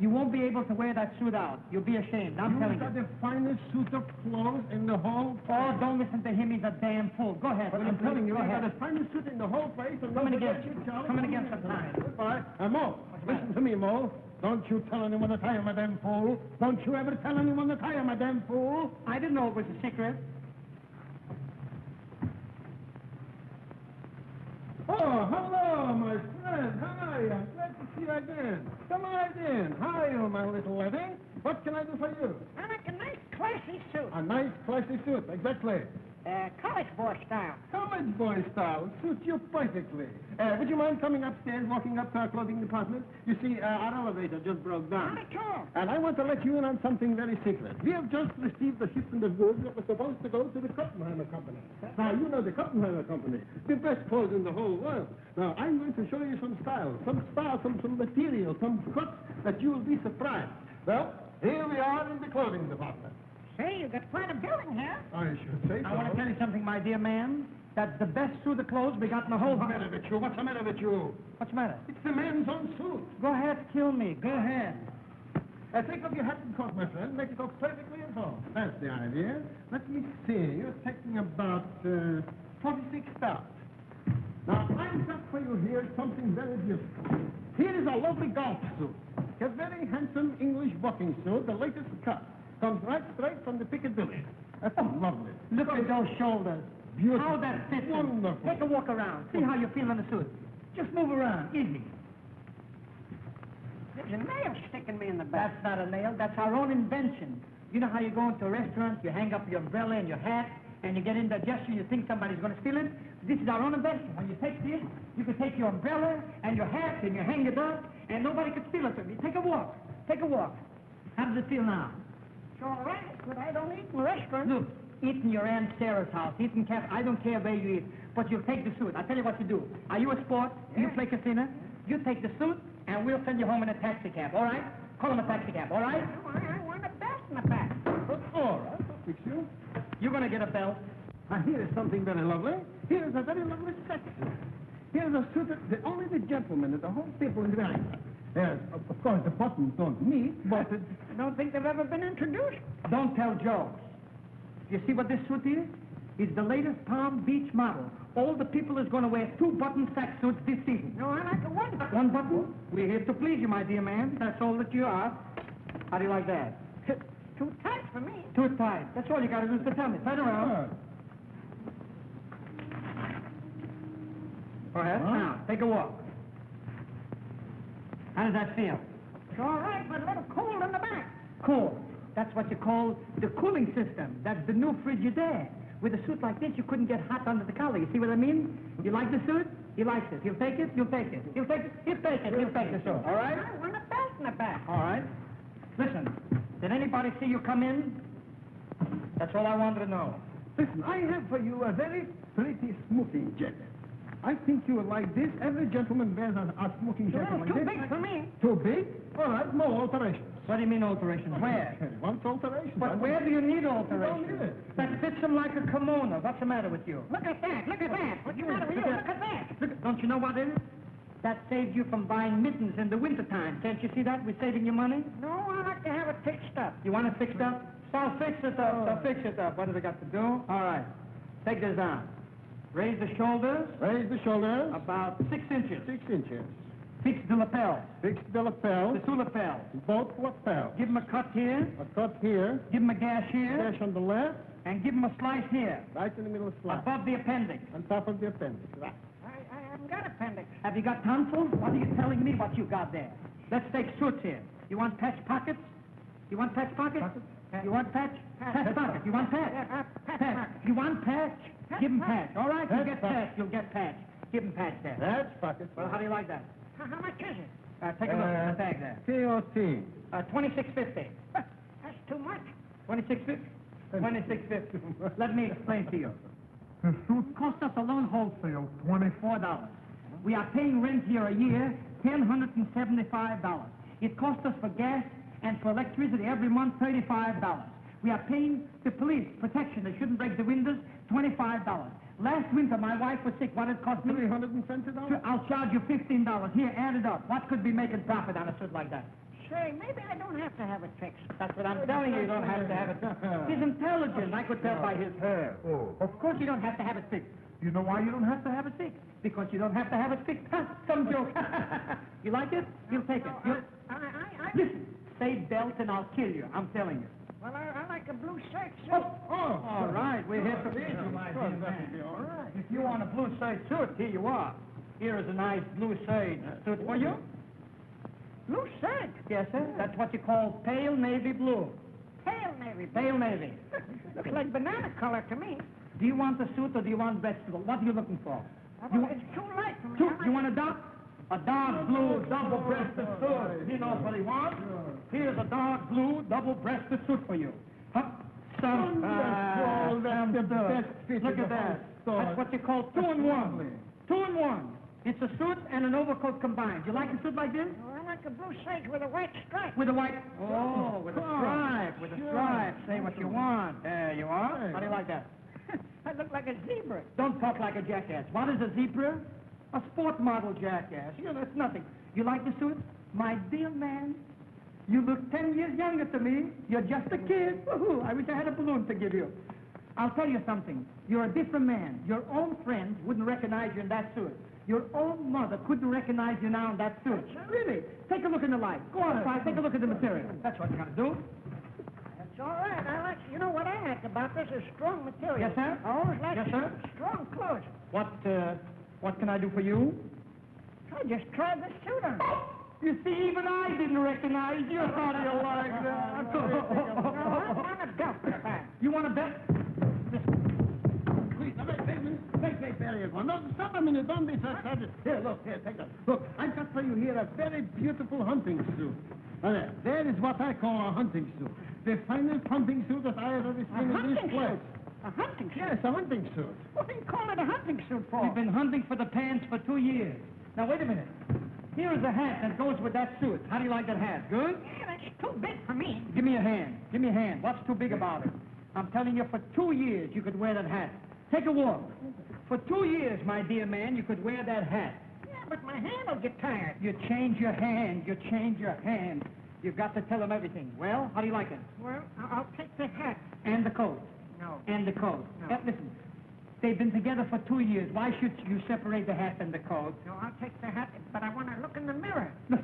You won't be able to wear that suit out. You'll be ashamed. I'm telling You've got the finest suit of clothes in the whole Oh, don't listen to him. He's a damn fool. Go ahead. But I'm telling you, you've got the finest suit in the whole place. And Come in again. you. Come in again sometime. Goodbye. Uh, Mo, listen to me, Mo. Don't you tell anyone that I am a damn fool. Don't you ever tell anyone that I am a damn fool. I didn't know it was a secret. Oh, hello, my friend. How are you? I'm glad to see you again. Come right in. How oh, are you, my little lady? What can I do for you? I like a nice classy suit. A nice, classy suit, exactly. Uh, college boy style. College boy style. Suits you perfectly. Uh, would you mind coming upstairs, walking up to our clothing department? You see, uh, our elevator just broke down. Not at all. And I want to let you in on something very secret. We have just received the shipment of goods that was supposed to go to the Kuppenheimer Company. Now, you know the Kuppenheimer Company, the best clothes in the whole world. Now, I'm going to show you some style, some style, some, some material, some cuts that you will be surprised. Well, here we are in the clothing department. Say, you got quite a building here. I should say I want to tell you something, my dear man. That's the best suit of clothes we got in the whole What's the matter with you? What's the matter with you? What's the matter? It's the man's own suit. Go ahead, kill me. Go ahead. Uh, take off your hat and coat, my friend. Make it look perfectly at home. That's the idea. Let me see. You're taking about uh, 46 stars. Now, I've got for you here something very beautiful. Here is a lovely golf suit. A very handsome English walking suit, the latest cut. Comes right straight from the Piccadilly. That's lovely. Look at those shoulders. Beautiful. How that fits. Wonderful. Take a walk around. See how you feel in the suit. Just move around. Easy. There's a nail sticking me in the back. That's not a nail. That's our own invention. You know how you go into a restaurant, you hang up your umbrella and your hat, and you get indigestion, you think somebody's going to steal it? This is our own invention. When you take this, you can take your umbrella and your hat and you hang it up, and nobody can steal it from you. Take a walk. Take a walk. How does it feel now? It's all right, but I don't eat in restaurants. Look, eat in your Aunt Sarah's house. Eat in caf. I don't care where you eat, but you'll take the suit. I'll tell you what you do. Are you a sport? Do you play casino? You take the suit, and we'll send you home in a taxi cab, all right? Call him a taxi cab, all right? No, I, I want a belt in the back. All right, I'll fix you. You're going to get a belt. Now, here is something very lovely. Here is a very lovely set. Here is a suit that the, only the gentleman at the whole table is wearing. Yes, of, course, the buttons don't meet, but it, I don't think they've ever been introduced. Don't tell jokes. You see what this suit is? It's the latest Palm Beach model. All the people is going to wear two button sack suits this season. No, I like a one button. One button? We're here to please you, my dear man. That's all that you are. How do you like that? Too tight for me. Too tight. That's all you got to do is to tell me. Turn around. Go ahead. Now, take a walk. How does that feel? It's all right, but a little cold in the back. Cool. That's what you call the cooling system. That's the new Frigidaire. With a suit like this, you couldn't get hot under the collar. You see what I mean? You like the suit? He likes it. He'll take it. You'll take it. He'll take it. He'll take it. He'll take the suit. All right? I want a belt in the back. All right. Listen, did anybody see you come in? That's all I wanted to know. listen, I have for you a very pretty smoothie, jacket. I think you will like this. Every gentleman wears a, a smoking jacket little like too this. big for me. Too big? All right, no alterations. What do you mean alterations? Where? Wants alterations. But where do you need You alterations? don't need it. That fits him like a kimono. What's the matter with you? Look at that. Look at that. What's the matter with you? Look at that. Look, don't you know what it is? That saved you from buying mittens in the wintertime. Can't you see that? We're saving you money. No, I like to have it fixed up. You want it fixed up? So fix it up. So fix it up. What have we got to do? All right. Take this down. Raise the shoulders Raise the shoulders. about six inches. Six inches. Fix the lapels. Fix the lapels. The two lapels. Both lapels. Give him a cut here. A cut here. Give him a gash here. Dash on the left. And give him a slice here. Right in the middle of the slide. Above the appendix. On top of the appendix. Right. I, I haven't got appendix. Have you got tonsils? What are you telling me what you got there? Let's take suits here. You want patch pockets? You want patch pockets? You want patch? Patch pockets. You want patch? Yeah, uh, patch Patch. You want patch? Give him patch. All right, You'll get patch. You'll get patch. Give him patch there. That's pockets. Well, how do you like that? How, how much is it? Uh, take a look at the tag there. TOT. Uh, 2650. That's too much. 2650? 2650. Let me explain to you. The suit cost us alone wholesale $24. We are paying rent here a year, $1,075. It costs us for gas and for electricity every month, $35. We are paying the police protection. They shouldn't break the windows, $25. Last winter, my wife was sick. What did it cost me? $320. I'll charge you $15. Here, add it up. What could be making profit on a suit like that? Say, maybe I don't have to have it fixed. That's what I'm telling you. You don't have to have a it. He's intelligent. I could tell by his hair. Oh. Of course you don't have to have it fixed. You know why you don't have to have it fixed? Because you don't have to have it fixed. Ha, Some joke. you like it? You'll take it. You'll... I, I, I, Listen, say belt and I'll kill you. I'm telling you. Well, I, I like a blue shirt, suit. Oh, oh, all right. We're here to you, my dear man. all right. If you want a blue suede suit, here you are. Here is a nice blue suede suit for you. Blue shirt. Yes, sir. That's what you call pale navy blue. Pale navy. Pale navy. Looks like banana color to me. Do you want the suit or do you want vegetable? What are you looking for? You, it's too light for me. I you want a dark? A dark blue double-breasted suit. He knows what he wants. Here's a dark blue double-breasted suit for you. Huh? Some, Wonderful. That's the best fit Look at the that. whole. That's what you call two in one. Two in one. It's a suit and an overcoat combined. You like a suit like this? Oh, I like a blue shirt with a white stripe. With a white... Oh, oh with a Oh, stripe. With a stripe. Say what you want. There you are. How do you like that? I look like a zebra. Don't talk like a jackass. What is a zebra? A sport model jackass. You know, that's nothing. You like the suit? My dear man, you look ten years younger to me. You're just a kid. Woohoo, I wish I had a balloon to give you. I'll tell you something. You're a different man. Your own friends wouldn't recognize you in that suit. Your own mother couldn't recognize you now in that suit. Really? Take a look in the light. Go on, outside. Take a look at the material. That's what you got to do. That's all right. I like, you know what I like about this is strong material. Yes, sir? I always like Yes, sir? strong clothes. What, uh, what can I do for you? I just tried this suit on. You see, even I didn't recognize you. How do you like that? No, I'm a for. You want a bet? Please, very good. No, stop a minute. Don't be so excited. Here, look, here, take that. Look, I've got for you here a very beautiful hunting suit. Now, there, there is what I call a hunting suit. The finest hunting suit that I have ever A seen in this place. suit. A hunting suit. Yes, a hunting suit. What do you call it a hunting suit for? We've been hunting for the pants for two years. Now, wait a minute. Here is a hat that goes with that suit. How do you like that hat? Good? Yeah, that's too big for me. Give me a hand. Give me a hand. What's too big about it? I'm telling you, for two years you could wear that hat. Take a walk. For two years, my dear man, you could wear that hat. Yeah, but my hand will get tired. You change your hand. You change your hand. You've got to tell them everything. Well, how do you like it? Well, I'll take the hat. And the coat. No. And the coat. No. Uh, listen, they've been together for two years. Why should you separate the hat and the coat? No, I'll take the hat, but I want to look in the mirror.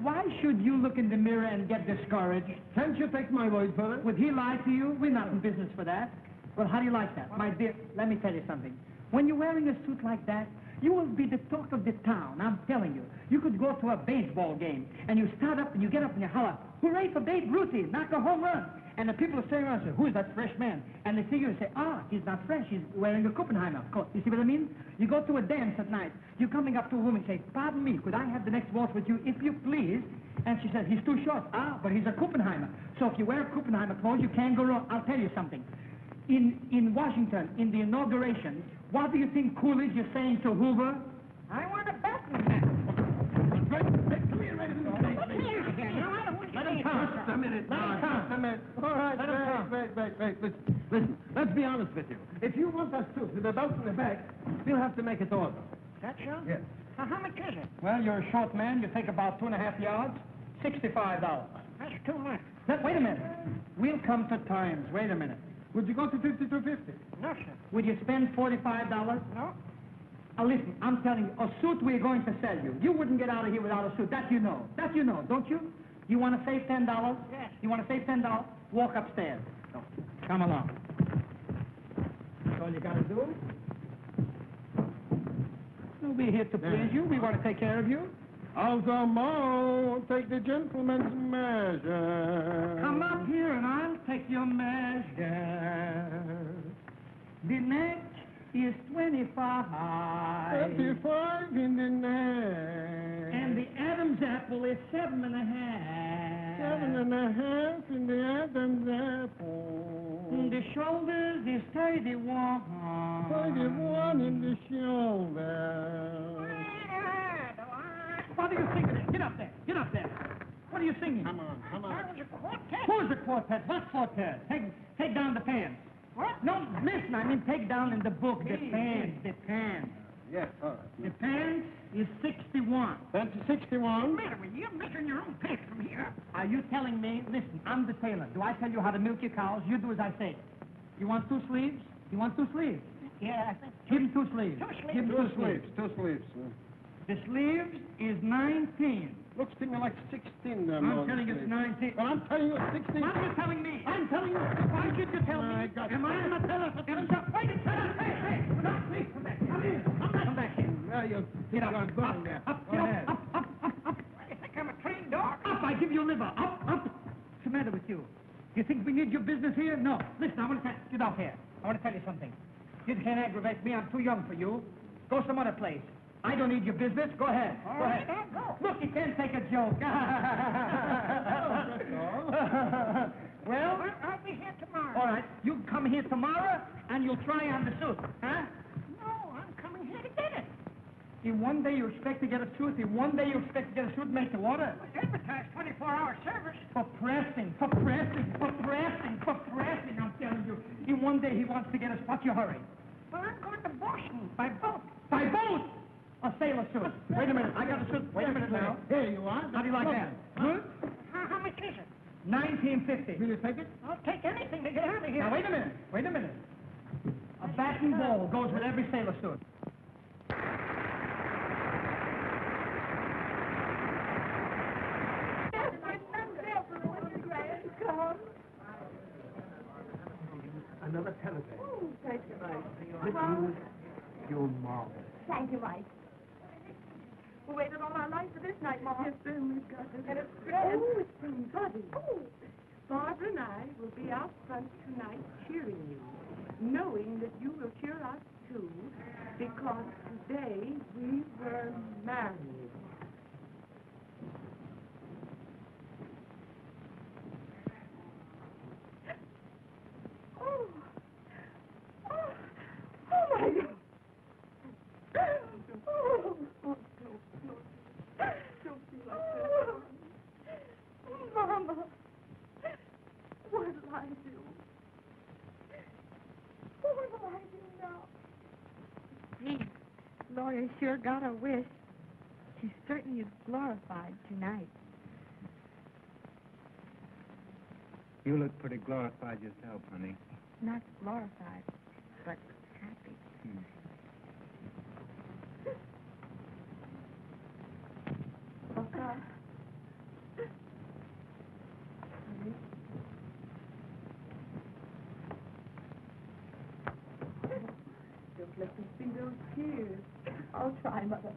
Why should you look in the mirror and get discouraged? Can't you take my word for it? Would he lie to you? We're not in business for that. Well, how do you like that? My dear, let me tell you something. When you're wearing a suit like that, you will be the talk of the town, I'm telling you. You could go to a baseball game, and you start up and you get up and you holler, hooray for Babe Ruthie, knock a home run. And the people are saying around, say, who's that fresh man? And they see you and say, ah, he's not fresh, he's wearing a Kuppenheimer coat. You see what I mean? You go to a dance at night, you're coming up to a woman and say, pardon me, could I have the next waltz with you, if you please? And she says, he's too short. Ah, but he's a Kuppenheimer. So if you wear a Kuppenheimer clothes, you can't go wrong. I'll tell you something. In, in Washington, in the inauguration, what do you think Coolidge is saying to Hoover? I want a Batman come. Just a minute, now, come. just a minute. All right, Let wait, wait, wait, wait. Listen, listen, let's be honest with you. If you want that suit with a belt in the back, we'll have to make it order. That so? Yes. Now, how much is it? Well, you're a short man. You take about two and a half yards. Sixty-five dollars. That's too much. Wait a minute. We'll come to terms. Wait a minute. Would you go to 5250? No, sir. Would you spend forty-five dollars? No. Now listen, I'm telling you, a suit we're going to sell you. You wouldn't get out of here without a suit. That you know. That you know, don't you? You want to save ten dollars? Yes. You want to save ten dollars? Walk upstairs. Come along. That's all you got to do. We'll be here to please you. We want to take care of you. Aldermo, take the gentleman's measure. Come up here and I'll take your measure. The neck is 25. 25 in the neck. And the Adam's apple is seven and a half. Seven and a half in the Adam's apple. The shoulders is thirty-one. Thirty-one in the shoulder. What are you singing? Get up there. Get up there. What are you singing? Come on, come on. Who's the quartet? What quartet? Take, take down the pants. What? No, listen, I mean take down in the book the pants, the pants. Yes, all right. The pants is 61. That's sixty-one. You're making your own pants from here. Are you telling me, listen, I'm the tailor. Do I tell you how to milk your cows? You do as I say. You want two sleeves? You want two sleeves? Yeah, I Give him two sleeves. Two sleeves. Give him Two sleeves, two sleeves. The sleeves is 19. Looks to me like sixteen there, I'm Morgan, telling you it's please. 19. But I'm telling you it's sixteen. What are you telling me? I'm telling you. Why should you tell me? I got Am I the for telling you? Wait a second. Hey, hey. Stop, please. Come back. Come in. Come back. Come back here. Now you Get up. you're going there. Up, Go up, ahead. up, up, up, up. you think I'm a trained dog. Up, I give you a liver. Up, up. What's the matter with you? You think we need your business here? No. Listen, I want to tell get off here. I want to tell you something. You can't aggravate me. I'm too young for you. Go some other place. I don't need your business. Go ahead. All Go right, ahead. Go. Look, you can't take a joke. well, I'll, I'll be here tomorrow. all right. You come here tomorrow and you'll try on the suit, huh? No, I'm coming here to get it. In one day you expect to get a suit. In one day you expect to get a suit made to order. Advertise 24-hour service. For pressing, for pressing, for pressing, for pressing, I'm telling you. In one day he wants to get us. What's your hurry? Well, I'm going to Boston by boat. By boat! A sailor suit. Wait a minute. I got a suit. Wait a minute now. Here you are. How do you like that? Good? How, how much is it? 1950. Will you take it? I'll take anything to get out of here. Now, wait a minute. Wait a minute. A bat and ball goes with every sailor suit. Another telegram. Oh, thank you, Mike. Good news, your mom. Thank you, Mike. We waited all our life for this night, Mom. Yes, sir, we've got this. And it's Oh, it's from Buddy. Oh. Barbara and I will be out front tonight cheering you, knowing that you will cheer us too, because today we were married. Oh, oh, oh my God. Oh, Oh, no, no. Don't be like that. oh, Mama. What'll I do? What'll I do now? Gee, Gloria sure got a wish. She certainly is glorified tonight. You look pretty glorified yourself, honey. Not glorified, but happy. Hmm. Oh, Papa. Honey. Don't let me see those tears. I'll try, Mother.